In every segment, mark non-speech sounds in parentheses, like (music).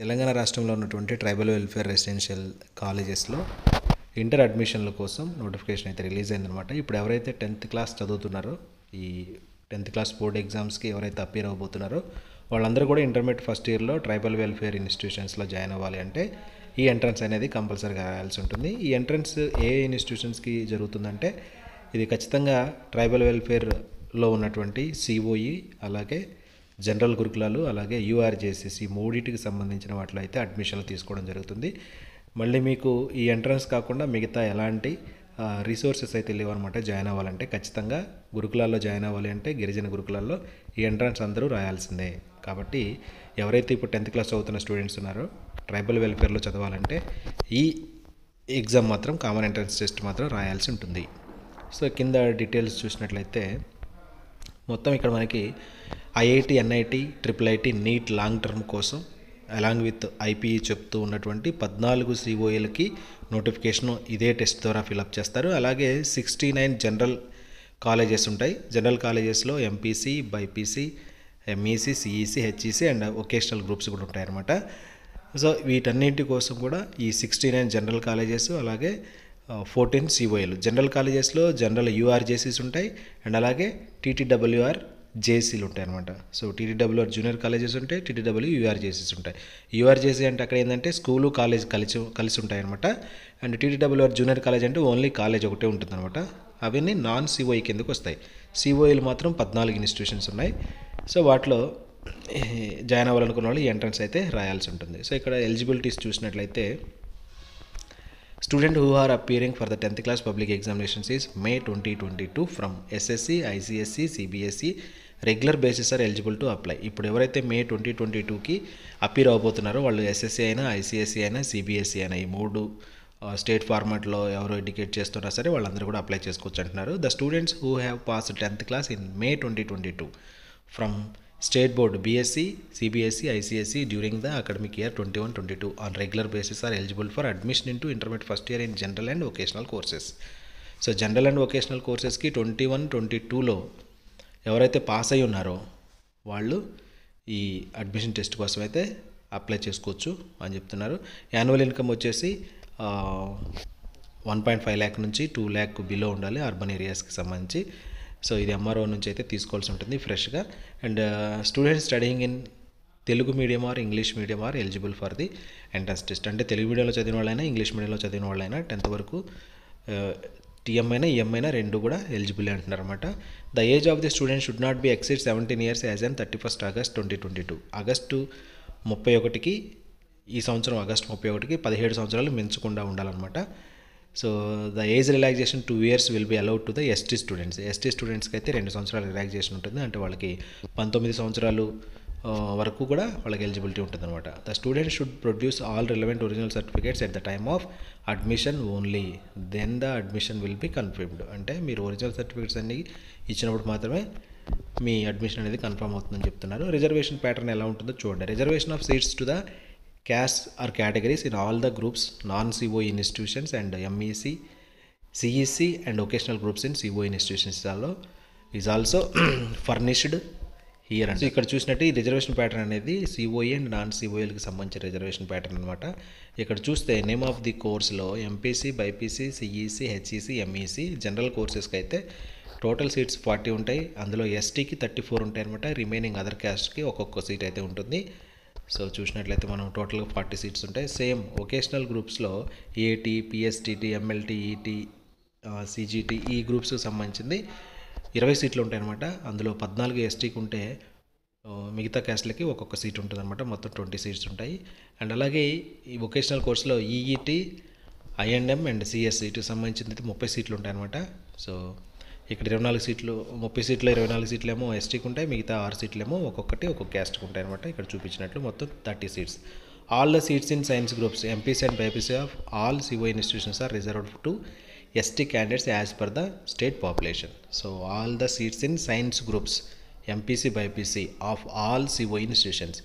తెలంగాణ రాష్ట్రంలో ఉన్నటువంటి tribal welfare residential కాలేజెస్లో ఇంటర్ అడ్మిషన్ల కోసం నోటిఫికేషన్ అయితే రిలీజ్ అయిందనమాట ఇప్పుడు ఎవరైతే టెన్త్ క్లాస్ చదువుతున్నారో ఈ టెన్త్ క్లాస్ బోర్డ్ ఎగ్జామ్స్కి ఎవరైతే అపీర్ అవ్వబోతున్నారో వాళ్ళందరూ కూడా ఇంటర్మీడియట్ ఫస్ట్ ఇయర్లో ట్రైబల్ వెల్ఫేర్ ఇన్స్టిట్యూషన్స్లో జాయిన్ అవ్వాలి అంటే ఈ ఎంట్రన్స్ అనేది కంపల్సరీగా రాయాల్సి ఉంటుంది. ఈ ఎంట్రన్స్ ఏ ఇన్స్టిట్యూషన్స్కి జరుగుతుందంటే ఇది ఖచ్చితంగా ట్రైబల్ వెల్ఫేర్లో ఉన్నటువంటి సిఓఈ అలాగే జనరల్ గురుకులాలు అలాగే యూఆర్జేసీసీ మూడింటికి సంబంధించిన వాటిలో అయితే అడ్మిషన్లు తీసుకోవడం జరుగుతుంది. మళ్ళీ మీకు ఈ ఎంట్రన్స్ కాకుండా మిగతా ఎలాంటి రిసోర్సెస్ అయితే లేవన్నమాట జాయిన్ అవ్వాలంటే. ఖచ్చితంగా గురుకులాల్లో జాయిన్ అవ్వాలి అంటే గిరిజన గురుకులాల్లో ఈ ఎంట్రన్స్ అందరూ రాయాల్సిందే. కాబట్టి ఎవరైతే ఇప్పుడు టెన్త్ క్లాస్ చదువుతున్న స్టూడెంట్స్ ఉన్నారో ట్రైబల్ వెల్ఫేర్లో చదవాలంటే ఈ ఎగ్జామ్ మాత్రం కామన్ ఎంట్రన్స్ టెస్ట్ మాత్రం రాయాల్సి ఉంటుంది. సో కింద డీటెయిల్స్ చూసినట్లయితే మొత్తం ఇక్కడ మనకి IIT NIT triple IT NEET long term కోసం అలాంగ్ విత్ ఐపీఈ చెప్తూ ఉన్నటువంటి పద్నాలుగు సిఓఏలకి నోటిఫికేషన్ ఇదే టెస్ట్ ద్వారా ఫిలప్ చేస్తారు. అలాగే సిక్స్టీ నైన్ జనరల్ కాలేజెస్ ఉంటాయి. జనరల్ కాలేజెస్లో MPC BiPC MEC CEC HEC and vocational groups కూడా ఉంటాయన్నమాట. సో వీటన్నింటి కోసం కూడా ఈ సిక్స్టీ నైన్ జనరల్ కాలేజెస్ అలాగే ఫోర్టీన్ సిఓఏలు. జనరల్ కాలేజెస్లో జనరల్ యూఆర్జేసీస్ ఉంటాయి. అండ్ అలాగే టీటీడబ్ల్యూఆర్ జేసీలు ఉంటాయి అనమాట సో టీటీడబ్ల్యూఆర్ జూనియర్ కాలేజెస్ ఉంటాయి టీటీడబ్ల్యూ యూఆర్జేసీస్ ఉంటాయి. యూఆర్జేసీ అంటే అక్కడ ఏంటంటే స్కూలు కాలేజ్ కలిసి కలిసి ఉంటాయి అనమాట అండ్ టీటీడబ్ల్యూఆర్ జూనియర్ కాలేజ్ అంటే ఓన్లీ కాలేజ్ ఒకటే ఉంటుంది అనమాట అవన్నీ నాన్ సిఓఈ కిందకు వస్తాయి. సిఓఈలు మాత్రం పద్నాలుగు ఇన్స్టిట్యూషన్స్ ఉన్నాయి. సో వాటిలో జాయిన్ అవ్వాలనుకున్న వాళ్ళు ఈ ఎంట్రన్స్ అయితే రాయాల్సి ఉంటుంది. సో ఇక్కడ ఎలిజిబిలిటీస్ చూసినట్లయితే student who are appearing for the tenth class public examinations is May twenty twenty two from SSC ICSE CBSE regular basis are eligible to apply ఇప్పుడు ఎవరైతే మే ట్వంటీ ట్వంటీ టూకి appear అవ్వబోతున్నారో వాళ్ళు SSC అయినా ICSC అయినా CBSE అయినా ఈ మూడు స్టేట్ ఫార్మాట్లో ఎవరు ఇండికేట్ చేస్తున్నా సరే వాళ్ళందరూ కూడా అప్లై చేసుకోవచ్చు అంటున్నారు. The students who have pass tenth class in May twenty twenty two from state board BSC CBSE ICSE during the academic year twenty one twenty two on regular basis are eligible for admission in to intermediate first year in general and vocational courses so general and vocational కోర్సెస్కి twenty one twenty టూలో ఎవరైతే pass అయి ఉన్నారో వాళ్ళు ఈ admission test కోసం అయితే apply చేసుకోవచ్చు అని చెప్తున్నారు. యాన్యువల్ ఇన్కమ్ వచ్చేసి వన్ పాయింట్ ఫైవ్ ల్యాక్ నుంచి టూ ల్యాక్ బిలో ఉండాలి అర్బన్ ఏరియాస్కి సంబంధించి. సో ఇది ఎంఆర్ఓ నుంచి అయితే తీసుకోవాల్సి ఉంటుంది ఫ్రెష్గా. And students studying in Telugu medium or English medium are eligible for the entrance test అంటే తెలుగు మీడియంలో చదివిన వాళ్ళైనా ఇంగ్లీష్ మీడియంలో చదివిన వాళ్ళైనా టెన్త్ వరకు uh, టీఎం అయినా ఈఎం అయినా రెండు కూడా ఎలిజిబుల్ అంటున్నారు అనమాట the age of the student should not be exceed seventeen years as and thirty first August twenty twenty two August ముప్పై ఒకటికి ఈ సంవత్సరం ఆగస్టు ముప్పై ఒకటికి పదిహేడు సంవత్సరాలు మించకుండా ఉండాలన్నమాట. So the age relaxation two years will be allowed to the ST students ST స్టూడెంట్స్కి అయితే రెండు సంవత్సరాలు రిలాక్సేషన్ ఉంటుంది. అంటే వాళ్ళకి పంతొమ్మిది సంవత్సరాలు వరకు కూడా వాళ్ళకి ఎలిజిబిలిటీ ఉంటుంది అనమాట the student should produce all relevant original certificates at the time of admission only then the admission will be confirmed అంటే మీరు ఒరిజినల్ సర్టిఫికేట్స్ అన్ని ఇచ్చినప్పుడు మాత్రమే మీ అడ్మిషన్ అనేది కన్ఫర్మ్ అవుతుందని చెప్తున్నారు. రిజర్వేషన్ ప్యాటర్న్ ఎలా ఉంటుందో చూడండి. Reservation of seats to the caste or categories in all the groups non-COE institutions and MEC, CEC and occasional groups in COE institutions is also (clears throat) furnished here అంటే ఇక్కడ చూసినట్టు ఈ రిజర్వేషన్ ప్యాటర్న్ అనేది COE and non సిఓఈలకు సంబంధించిన reservation pattern అనమాట ఇక్కడ చూస్తే నేమ్ ఆఫ్ ది కోర్స్లో MPC BiPC CEC HEC MEC general కోర్సెస్కి అయితే టోటల్ సీట్స్ ఫార్టీ ఉంటాయి. అందులో ఎస్టీకి థర్టీ ఫోర్ ఉంటాయి అనమాట రిమైనింగ్ అదర్ క్యాస్ట్కి ఒక్కొక్క సీట్ అయితే ఉంటుంది. సో చూసినట్లయితే మనం టోటల్గా ఫార్టీ సీట్స్ ఉంటాయి. సేమ్ వొకేషనల్ గ్రూప్స్లో ఏటీ పిఎస్టీటీ ఎంఎల్టీ ఈటీ సిజిటి ఈ గ్రూప్స్కి సంబంధించింది ఇరవై సీట్లు ఉంటాయి అనమాట అందులో పద్నాలుగు ఎస్టీకి ఉంటే మిగతా క్యాస్ట్లకి ఒక్కొక్క సీట్ ఉంటుంది అనమాట మొత్తం ట్వంటీ సీట్స్ ఉంటాయి. అండ్ అలాగే ఈ వొకేషనల్ కోర్సులో ఈఈటీ ఐఎండ్ఎం అండ్ సిఎస్ సంబంధించింది ముప్పై సీట్లు ఉంటాయన్నమాట. సో ఇక్కడ ఇరవై నాలుగు సీట్లు ముప్పై సీట్లు ఇరవై నాలుగు సీట్లు ఏమో ఎస్టీకి ఉంటాయి మిగతా ఆరు సీట్లు ఏమో ఒక్కొక్కటి ఒక్కొక్క క్యాస్ట్కి ఉంటాయి అనమాట ఇక్కడ చూపించినట్లు మొత్తం thirty seats. All the seats in science groups MPC and BiPC of all CO institutions are reserved to ST candidates as per the state population so all the seats in science groups MPC BiPC of all CO institutions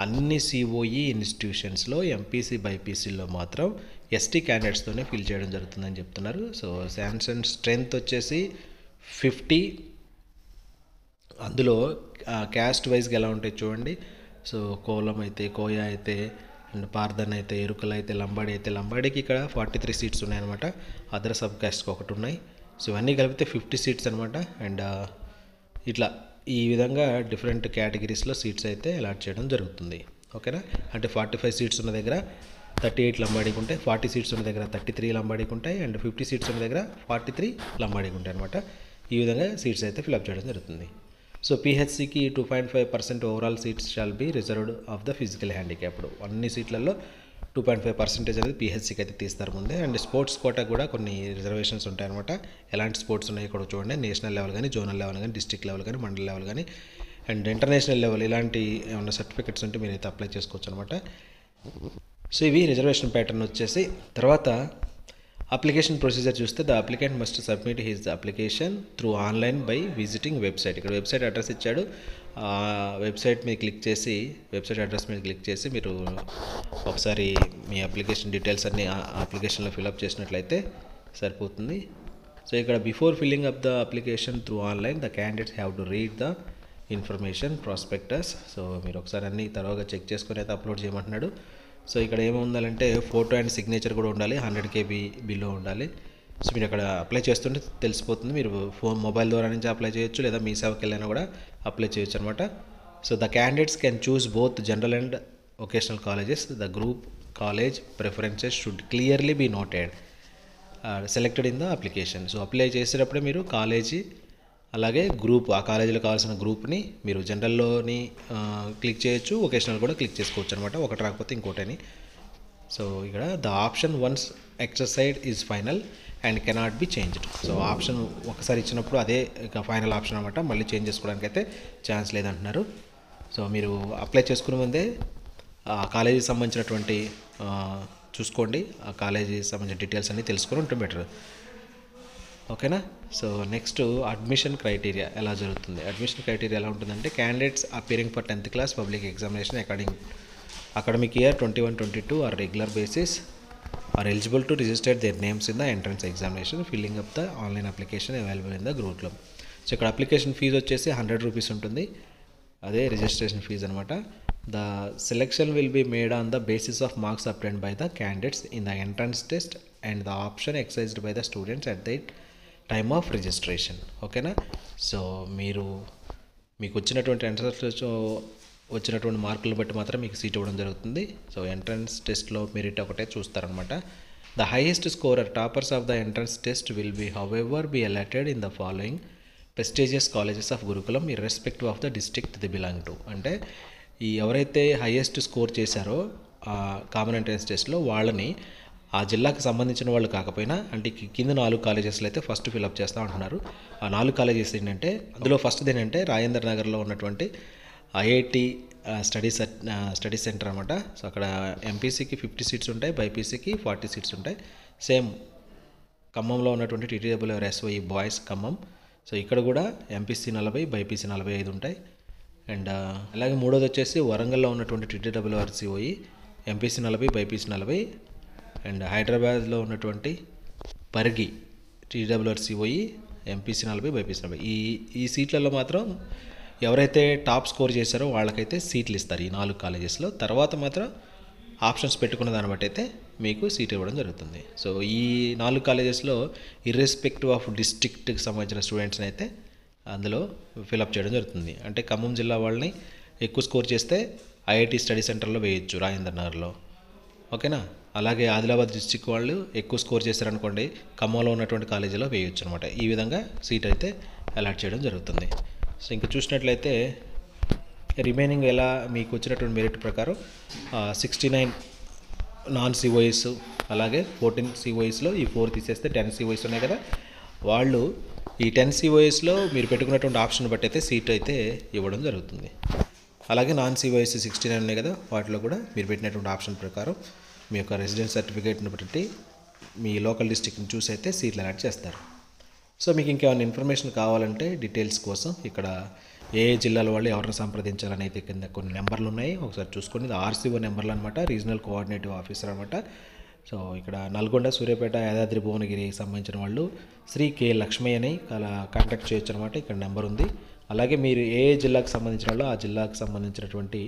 అన్ని COE ఇన్స్టిట్యూషన్స్లో MPC బైపీసీలో మాత్రం ST క్యాండిడేట్స్తోనే fill చేయడం జరుగుతుందని చెప్తున్నారు. So Samsung strength వచ్చేసి fifty అందులో క్యాస్ట్ వైజ్గా ఎలా ఉంటాయి చూడండి. సో కోలం అయితే కోయ అయితే అండ్ పార్దన్ అయితే ఎరుకలు అయితే లంబాడి అయితే లంబాడికి ఇక్కడ ఫార్టీ త్రీ సీట్స్ ఉన్నాయన్నమాట. అదర్ సబ్ క్యాస్ట్కి ఒకటి ఉన్నాయి. సో ఇవన్నీ కలిపితే ఫిఫ్టీ సీట్స్ అనమాట అండ్ ఇట్లా ఈ విధంగా డిఫరెంట్ కేటగిరీస్లో సీట్స్ అయితే అలాట్ చేయడం జరుగుతుంది. ఓకేనా? అంటే ఫార్టీ ఫైవ్ సీట్స్ ఉన్న దగ్గర థర్టీ ఎయిట్ లంబాడీకి ఉంటాయి ఫార్టీ సీట్స్ ఉన్న దగ్గర థర్టీ త్రీ లంబాడీకి ఉంటాయి అండ్ ఫిఫ్టీ సీట్స్ ఉన్న దగ్గర ఫార్టీ త్రీ లంబాడీకి ఉంటాయి అనమాట ఈ విధంగా సీట్స్ అయితే ఫిల్అప్ చేయడం జరుగుతుంది. So పిహెచ్సికి two point five percent overall seats shall be reserved of the physical handicapped. అన్ని సీట్లలో టూ పాయింట్ ఫైవ్ పర్సెంటేజ్ అనేది పిహెచ్సికి అయితే తీస్తారు ముందే. అండ్ స్పోర్ట్స్ కోటా కూడా కొన్ని రిజర్వేషన్స్ ఉంటాయన్నమాట. ఎలాంటి స్పోర్ట్స్ ఉన్నాయి కూడా చూడండి. నేషనల్ లెవెల్ కానీ జోనల్ లెవెల్ కానీ డిస్ట్రిక్ట్ లెవెల్ కానీ మండల్ లెవెల్ కానీ అండ్ ఇంటర్నేషనల్ లెవెల్ ఇలాంటి ఏమైనా సర్టిఫికెట్స్ ఉంటే మీరైతే అప్లై చేసుకోవచ్చు అనమాట సో ఇవి రిజర్వేషన్ ప్యాటర్న్ వచ్చేసి తర్వాత అప్లికేషన్ ప్రొసీజర్ చూస్తే the applicant must submit his application through online by visiting website. ఇక్కడ వెబ్సైట్ అడ్రస్ ఇచ్చాడు. వెబ్సైట్ మీద క్లిక్ చేసి వెబ్సైట్ అడ్రస్ మీద క్లిక్ చేసి మీరు ఒకసారి మీ అప్లికేషన్ డీటెయిల్స్ అన్ని అప్లికేషన్లో ఫిల్అప్ చేసినట్లయితే సరిపోతుంది. సో ఇక్కడ before filling up the application through online the candidates have to read the information prospectus. So మీరు ఒకసారి అన్ని తర్వాత చెక్ చేసుకొని అయితే అప్లోడ్ చేయమంటున్నాడు. సో ఇక్కడ ఏముండాలంటే ఫోటో అండ్ సిగ్నేచర్ కూడా ఉండాలి హండ్రెడ్ కేబీ బిల్లో ఉండాలి. సో మీరు అక్కడ అప్లై చేస్తుంటే తెలిసిపోతుంది మీరు ఫోన్ మొబైల్ ద్వారా నుంచి అప్లై చేయొచ్చు లేదా మీ సేవకి వెళ్ళైనా కూడా అప్లై చేయొచ్చు అనమాట so the candidates can choose both general and vocational colleges the group college preferences should clearly be noted selected in the application so apply చేసేటప్పుడే మీరు కాలేజీ అలాగే గ్రూప్ ఆ కాలేజీలో కావాల్సిన గ్రూప్ని మీరు జనరల్లోని క్లిక్ చేయొచ్చు వొకేషనల్ కూడా క్లిక్ చేసుకోవచ్చు అనమాట ఒకటి రాకపోతే ఇంకోటని. సో ఇక్కడ the option once exercise is final and cannot be changed. So option ఒకసారి ఇచ్చినప్పుడు అదే ఇక ఫైనల్ ఆప్షన్ అనమాట మళ్ళీ చేంజ్ చేసుకోవడానికి అయితే ఛాన్స్ లేదంటున్నారు. సో మీరు అప్లై చేసుకునే ముందే ఆ కాలేజీకి సంబంధించినటువంటి చూసుకోండి ఆ కాలేజీకి సంబంధించిన డీటెయిల్స్ అన్నీ తెలుసుకొని ఉంటే బెటర్. ఓకేనా? సో నెక్స్ట్ అడ్మిషన్ క్రైటీరియా ఎలా జరుగుతుంది? అడ్మిషన్ క్రైటీరియా ఎలా ఉంటుందంటే candidates appearing for tenth class public examination according academic year twenty one twenty two or regular basis are eligible to register their names in the entrance examination filling up the online application available in the గ్రూప్లో so ఇక్కడ application fee వచ్చేసి hundred rupees ఉంటుంది. అదే registration fee అనమాట the selection will be made on the basis of marks obtained by the candidates in the entrance test and the option exercised by the students at the time of registration ఓకేనా? So మీరు మీకు వచ్చినటువంటి entrance వచ్చినటువంటి మార్కులు బట్టి మాత్రం మీకు seat ఇవ్వడం జరుగుతుంది. సో ఎంట్రన్స్ టెస్ట్లో మెరిట్ ఒకటే చూస్తారనమాట the highest scorer toppers of the entrance test will be however be allotted in the following prestigious colleges of Gurukulam irrespective of the district they belong to అంటే ఈ ఎవరైతే highest score చేశారో common entrance టెస్ట్లో వాళ్ళని ఆ జిల్లాకు సంబంధించిన వాళ్ళు కాకపోయినా అంటే కింద నాలుగు కాలేజెస్లో అయితే ఫస్ట్ ఫిల్అప్ చేస్తూ ఉంటున్నారు. ఆ నాలుగు కాలేజెస్ ఏంటంటే అందులో ఫస్ట్ ఏంటంటే రాజేంద్ర నగర్లో ఉన్నటువంటి IIT study set study centre అనమాట సో అక్కడ ఎంపీసీకి ఫిఫ్టీ సీట్స్ ఉంటాయి బైపీసీకి ఫార్టీ సీట్స్ ఉంటాయి. సేమ్ ఖమ్మంలో ఉన్నటువంటి TTWR SY boys Khammam. So ఇక్కడ కూడా ఎంపీసీ నలభై బైపీసీ నలభై ఐదు ఉంటాయి. అండ్ అలాగే మూడోది వచ్చేసి వరంగల్లో ఉన్నటువంటి టీటీడబ్ల్యూఆర్సీఓఈ ఎంపీసీ నలభై బైపీసీ నలభై అండ్ హైదరాబాద్లో ఉన్నటువంటి పరిగి టీడబ్ల్యూఆర్సీ పోయి ఎంపీసీ నలభై బైపీసీ నలభై. ఈ ఈ సీట్లలో మాత్రం ఎవరైతే టాప్ స్కోర్ చేశారో వాళ్ళకైతే సీట్లు ఇస్తారు ఈ నాలుగు కాలేజెస్లో. తర్వాత మాత్రం ఆప్షన్స్ పెట్టుకున్న దాన్ని బట్టి అయితే మీకు సీట్ ఇవ్వడం జరుగుతుంది. సో ఈ నాలుగు కాలేజెస్లో ఇర్రెస్పెక్టివ్ ఆఫ్ డిస్ట్రిక్ట్కి సంబంధించిన స్టూడెంట్స్ని అయితే అందులో ఫిలప్ చేయడం జరుగుతుంది. అంటే ఖమ్మం జిల్లా వాళ్ళని ఎక్కువ స్కోర్ చేస్తే ఐఐటి స్టడీ సెంటర్లో వేయొచ్చు రాజేంద్ర నగర్లో ఓకేనా? అలాగే ఆదిలాబాద్ డిస్టిక్ వాళ్ళు ఎక్కువ స్కోర్ చేశారనుకోండి ఖమ్మంలో ఉన్నటువంటి కాలేజీలో వేయొచ్చు అనమాట ఈ విధంగా సీట్ అయితే అలాట్ చేయడం జరుగుతుంది. సో ఇంకా చూసినట్లయితే రిమైనింగ్ ఎలా మీకు వచ్చినటువంటి మెరిట్ ప్రకారం సిక్స్టీ నైన్ నాన్ సిఓఎస్ అలాగే ఫోర్టీన్ సిఓఎస్లో ఈ ఫోర్ తీసేస్తే టెన్ సిఓఎస్ ఉన్నాయి కదా. వాళ్ళు ఈ టెన్ సిఓఎస్లో మీరు పెట్టుకున్నటువంటి ఆప్షన్ బట్టి అయితే సీట్ అయితే ఇవ్వడం జరుగుతుంది. అలాగే నాన్ సిఓఎస్ సిక్స్టీ నైన్ ఉన్నాయి కదా వాటిలో కూడా మీరు పెట్టినటువంటి ఆప్షన్ ప్రకారం మీ యొక్క రెసిడెన్స్ సర్టిఫికేట్ని బట్టి మీ లోకల్ డిస్టిక్ని చూసి అయితే సీట్లు అలాట్ చేస్తారు. సో మీకు ఇంకేమైనా ఇన్ఫర్మేషన్ కావాలంటే డీటెయిల్స్ కోసం ఇక్కడ ఏ జిల్లాల వాళ్ళు ఎవరిని సంప్రదించాలని అయితే కింద కొన్ని నెంబర్లు ఉన్నాయి. ఒకసారి చూసుకోండి. ఇది ఆర్సీఓ నెంబర్లు అనమాట రీజనల్ కోఆర్డినేటివ్ ఆఫీసర్ అనమాట సో ఇక్కడ నల్గొండ సూర్యాపేట యాదాద్రి భువనగిరికి సంబంధించిన వాళ్ళు శ్రీ కె లక్ష్మయ్య అని అలా కాంటాక్ట్ చేయొచ్చు అనమాట ఇక్కడ నెంబర్ ఉంది. అలాగే మీరు ఏ ఏ జిల్లాకు సంబంధించిన వాళ్ళు ఆ జిల్లాకు సంబంధించినటువంటి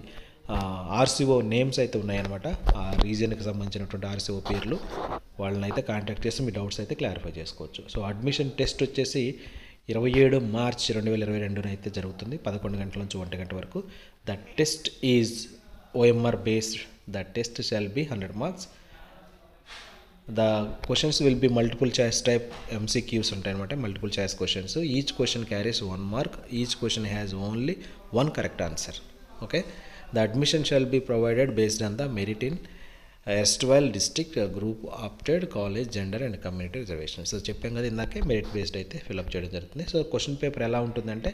ఆర్సీఓ నేమ్స్ అయితే ఉన్నాయన్నమాట. ఆ రీజియన్కి సంబంధించినటువంటి ఆర్సీఓ పేర్లు. వాళ్ళని అయితే కాంటాక్ట్ చేసి మీ డౌట్స్ అయితే క్లారిఫై చేసుకోవచ్చు. సో అడ్మిషన్ టెస్ట్ వచ్చేసి ఇరవై ఏడు మార్చ్ రెండు వేల ఇరవై రెండున అయితే జరుగుతుంది. పదకొండు గంటల నుంచి ఒంటి గంట వరకు. The test is OMR based the test shall be hundred marks the questions will be multiple choice type MCQs ఉంటాయి అనమాట multiple choice questions each question carries one mark each question has only one correct answer okay the admission shall be provided based on the merit in ఎస్ట్వైల్ district group opted college gender and community reservation so చెప్పాం కదా ఇందాకే merit based అయితే fill up చేయడం జరుగుతుంది. So question paper ఎలా ఉంటుందంటే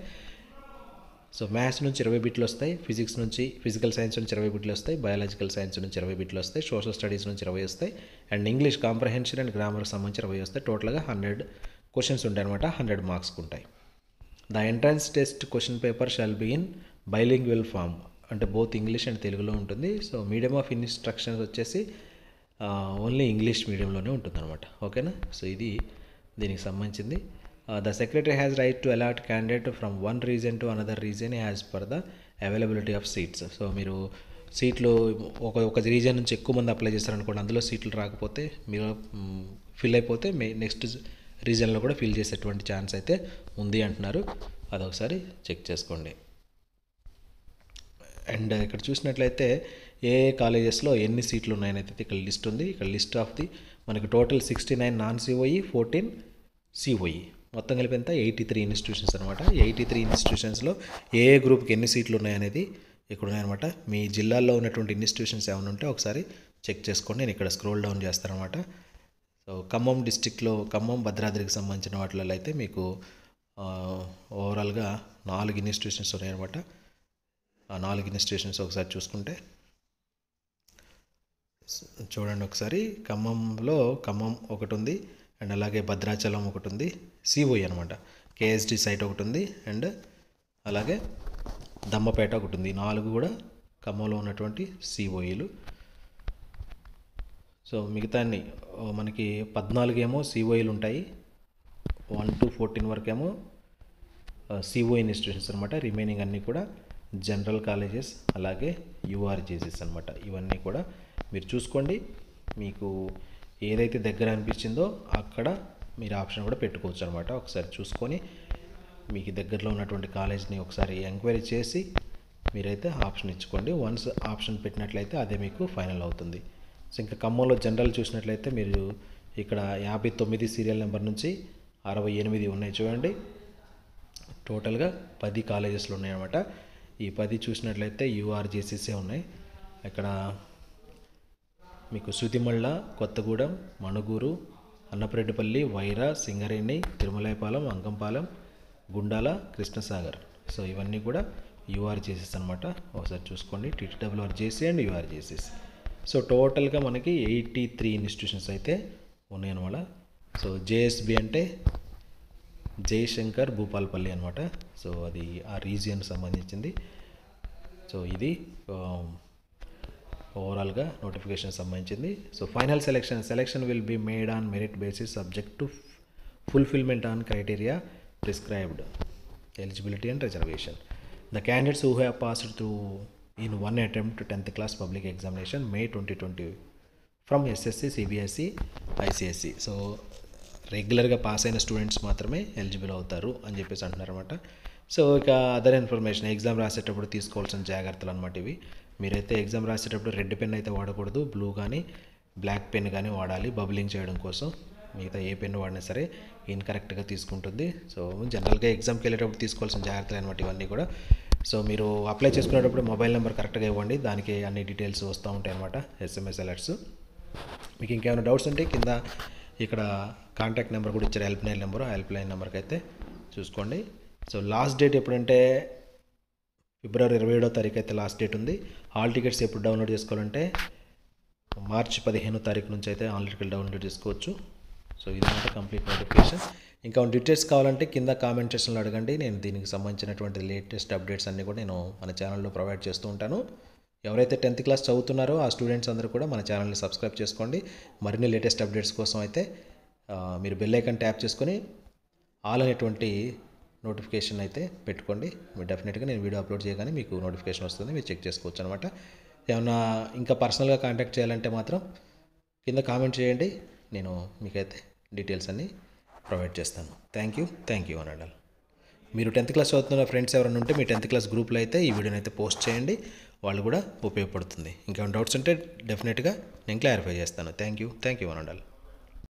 so maths నుంచి ఇరవై బిట్లు వస్తాయి ఫిజిక్స్ నుంచి ఫిజికల్ సైన్స్ నుంచి ఇరవై బిట్లు వస్తాయి బయాలజికల్ సైన్స్ నుంచి ఇరవై బిట్లు వస్తాయి సోషల్ స్టడీస్ నుంచి ఇరవై వస్తాయి అండ్ ఇంగ్లీష్ కాంప్రహెన్షన్ అండ్ గ్రామర్కి సంబంధించి ఇరవై వస్తాయి. టోటల్గా హండ్రెడ్ క్వశ్చన్స్ ఉంటాయి అనమాట హండ్రెడ్ మార్క్స్కి ఉంటాయి. The entrance test question paper shall be in bilingual form అంటే బోత్ ఇంగ్లీష్ అండ్ తెలుగులో ఉంటుంది. సో మీడియం ఆఫ్ ఇన్స్ట్రక్షన్స్ వచ్చేసి ఓన్లీ ఇంగ్లీష్ మీడియంలోనే ఉంటుంది అనమాట ఓకేనా? సో ఇది దీనికి సంబంధించింది. The secretary has right to allot candidate from one region to another region as per the availability of seats so మీరు సీట్లు ఒక ఒక రీజన్ నుంచి ఎక్కువ మంది అప్లై చేస్తారనుకోండి అందులో సీట్లు రాకపోతే మీరు ఫిల్ అయిపోతే మే నెక్స్ట్ రీజన్లో కూడా ఫిల్ చేసేటువంటి ఛాన్స్ అయితే ఉంది అంటున్నారు. అదొకసారి చెక్ చేసుకోండి. అండ్ ఇక్కడ చూసినట్లయితే ఏ కాలేజెస్లో ఎన్ని సీట్లు ఉన్నాయనైతే ఇక్కడ లిస్ట్ ఉంది. ఇక్కడ లిస్ట్ ఆఫ్ ది మనకి total sixty nine non COE fourteen COE మొత్తం కలిపి ఎంత? ఎయిటీ త్రీ ఇన్స్టిట్యూషన్స్ అనమాట ఎయిటీ త్రీ ఇన్స్టిట్యూషన్స్లో ఏ గ్రూప్కి ఎన్ని సీట్లు ఉన్నాయనేది ఇక్కడ ఉన్నాయన్నమాట. మీ జిల్లాల్లో ఉన్నటువంటి ఇన్స్టిట్యూషన్స్ ఏమైనా ఉంటే ఒకసారి చెక్ చేసుకోండి. నేను ఇక్కడ స్క్రోల్ డౌన్ చేస్తానమాట సో ఖమ్మం డిస్టిక్లో ఖమ్మం భద్రాద్రికి సంబంధించిన వాటిలో అయితే మీకు ఓవరాల్గా నాలుగు ఇన్స్టిట్యూషన్స్ ఉన్నాయన్నమాట. ఆ నాలుగు ఇన్స్టిట్యూషన్స్ ఒకసారి చూసుకుంటే చూడండి ఒకసారి ఖమ్మంలో ఖమ్మం ఒకటి ఉంది అండ్ అలాగే భద్రాచలం ఒకటి ఉంది సిఓఈ అనమాట కేఎస్డి సైట్ ఒకటి ఉంది అండ్ అలాగే దమ్మపేట ఒకటి ఉంది నాలుగు కూడా ఖమ్మంలో ఉన్నటువంటి సిఓఈలు సో మిగతాన్ని మనకి పద్నాలుగు ఏమో సిఓఈలు ఉంటాయి. వన్ టు ఫోర్టీన్ వరకు ఏమో సిఓ ఇన్స్టిట్యూషన్స్ అనమాట రిమైనింగ్ అన్నీ కూడా. జనరల్ కాలేజెస్ అలాగే యూఆర్జేసెస్ అనమాట ఇవన్నీ కూడా మీరు చూసుకోండి. మీకు ఏదైతే దగ్గర అనిపించిందో అక్కడ మీరు ఆప్షన్ కూడా పెట్టుకోవచ్చు అనమాట ఒకసారి చూసుకొని మీకు దగ్గరలో ఉన్నటువంటి కాలేజ్ని ఒకసారి ఎంక్వైరీ చేసి మీరైతే ఆప్షన్ ఇచ్చుకోండి. వన్స్ ఆప్షన్ పెట్టినట్లయితే అదే మీకు ఫైనల్ అవుతుంది. సో ఇంకా ఖమ్మంలో జనరల్ చూసినట్లయితే మీరు ఇక్కడ యాభై తొమ్మిది సీరియల్ నెంబర్ నుంచి అరవై ఎనిమిది ఉన్నాయి చూడండి. టోటల్గా పది కాలేజెస్లు ఉన్నాయన్నమాట ఈ పది చూసినట్లయితే యూఆర్జేసీసే ఉన్నాయి. ఇక్కడ మీకు సుతిమళ్ళ కొత్తగూడెం మణుగూరు అన్నపరెడ్డిపల్లి వైరా సింగరేణి తిరుమలాయపాలెం అంకంపాలెం గుండాల కృష్ణసాగర్. సో ఇవన్నీ కూడా యూఆర్జేసీస్ అనమాట ఒకసారి చూసుకోండి. టీటీడబ్ల్యూఆర్జేసీ అండ్ యూఆర్జేసీస్. సో టోటల్గా మనకి ఎయిటీ త్రీ ఇన్స్టిట్యూషన్స్ అయితే ఉన్నాయన్నమాట. సో జేఎస్బి అంటే జయశంకర్ భూపాల్పల్లి అనమాట సో అది ఆ రీజియన్ సంబంధించింది. సో ఇది ఓవరాల్గా నోటిఫికేషన్ సంబంధించింది. So final selection selection will be made on merit basis subject to fulfilment on criteria prescribed eligibility and reservation. The candidates who have passed through in one attempt tenth class public examination May twenty twenty from SSC CBSE ICSE. So రెగ్యులర్గా pass అయిన students మాత్రమే eligible అవుతారు అని చెప్పేసి అంటున్నారన్నమాట. So ఇక other information exam రాసేటప్పుడు తీసుకోవాల్సిన జాగ్రత్తలు అనమాట ఇవి. మీరైతే ఎగ్జామ్ రాసేటప్పుడు రెడ్ పెన్ అయితే వాడకూడదు బ్లూ కానీ బ్లాక్ పెన్ కానీ వాడాలి బబులింగ్ చేయడం కోసం. మిగతా ఏ పెన్ వాడినా సరే ఇన్కరెక్ట్గా తీసుకుంటుంది. సో జనరల్గా ఎగ్జామ్కి వెళ్ళేటప్పుడు తీసుకోవాల్సిన జాగ్రత్తలు అనమాట ఇవన్నీ కూడా. సో మీరు అప్లై చేసుకునేటప్పుడు మొబైల్ నెంబర్ కరెక్ట్గా ఇవ్వండి. దానికి అన్ని డీటెయిల్స్ వస్తూ ఉంటాయి అనమాట ఎస్ఎంఎస్ అలర్ట్స్. మీకు ఇంకేమైనా డౌట్స్ ఉంటే కింద ఇక్కడ కాంటాక్ట్ నెంబర్ కూడా ఇచ్చారు హెల్ప్ లైన్ నెంబర్ ఆ హెల్ప్ లైన్ నెంబర్కి అయితే చూసుకోండి. సో లాస్ట్ డేట్ ఎప్పుడంటే ఫిబ్రవరి ఇరవై ఏడో తారీఖు అయితే లాస్ట్ డేట్ ఉంది. హాల్ టికెట్స్ ఎప్పుడు డౌన్లోడ్ చేసుకోవాలంటే మార్చి పదిహేనో తారీఖు నుంచి అయితే హాల్ టికెట్ డౌన్లోడ్ చేసుకోవచ్చు. సో ఇదన్నమాట కంప్లీట్ నోటిఫికేషన్. ఇంకా డీటెయిల్స్ కావాలంటే కింద కామెంట్ సెక్షన్లో అడగండి. నేను దీనికి సంబంధించినటువంటి లేటెస్ట్ అప్డేట్స్ అన్నీ కూడా నేను మన ఛానల్లో ప్రొవైడ్ చేస్తూ ఉంటాను. ఎవరైతే టెన్త్ క్లాస్ చదువుతున్నారో ఆ స్టూడెంట్స్ అందరూ కూడా మన ఛానల్ని సబ్స్క్రైబ్ చేసుకోండి. మరిన్ని లేటెస్ట్ అప్డేట్స్ కోసం అయితే మీరు బెల్ ఐకాన్ ట్యాప్ చేసుకొని ఆల్ అనేటువంటి నోటిఫికేషన్ అయితే పెట్టుకోండి. మీరు డెఫినెట్గా నేను వీడియో అప్లోడ్ చేయగానే మీకు నోటిఫికేషన్ వస్తుంది. మీరు చెక్ చేసుకోవచ్చు అనమాట ఏమన్నా ఇంకా పర్సనల్గా కాంటాక్ట్ చేయాలంటే మాత్రం కింద కామెంట్ చేయండి. నేను మీకైతే డీటెయిల్స్ అన్నీ ప్రొవైడ్ చేస్తాను. థ్యాంక్ యూ థ్యాంక్ యూ అనండాలి మీరు టెన్త్ క్లాస్ చదువుతున్న ఫ్రెండ్స్ ఎవరైనా ఉంటే మీ టెన్త్ క్లాస్ గ్రూప్లో అయితే ఈ వీడియోని అయితే పోస్ట్ చేయండి. వాళ్ళు కూడా ఉపయోగపడుతుంది. ఇంకేమైనా డౌట్స్ ఉంటే డెఫినెట్గా నేను క్లారిఫై చేస్తాను. Thank you thank you అనండాలి